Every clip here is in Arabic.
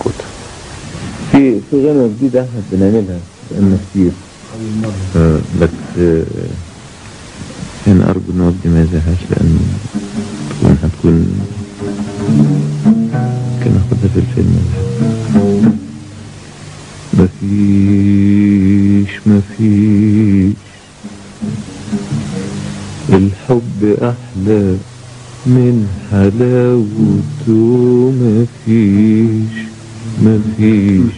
وجودها في في غنوة جديدة أحنا بنعملها بقالنا كتير. آه، بس آه، أنا أرجو إن والدي ما يزهقش لأن تكون هتكون كان أخدها في الفيلم. مفيش مفيش الحب أحلى من حلاوته مفيش مفيش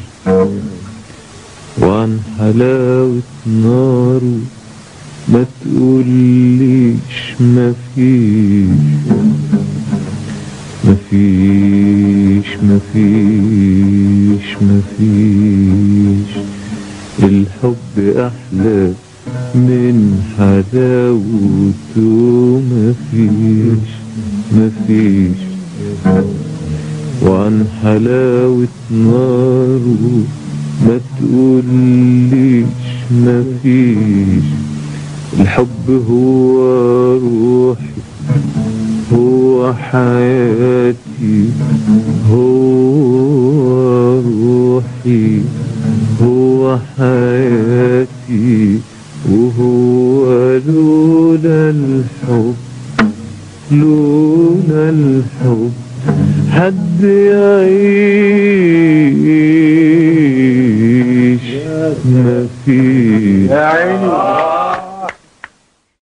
وعن حلاوة ناره ما تقوليش مفيش. مفيش مفيش مفيش. الحب أحلى من حلاوته مفيش مفيش. وعن حلاوة ناره ما تقوليش مفيش. الحب هو روحي هو حياتي هو روحي هو حياتي وهو لولا الحب لولا الحب. حد يعيش ما فيه يا عيني.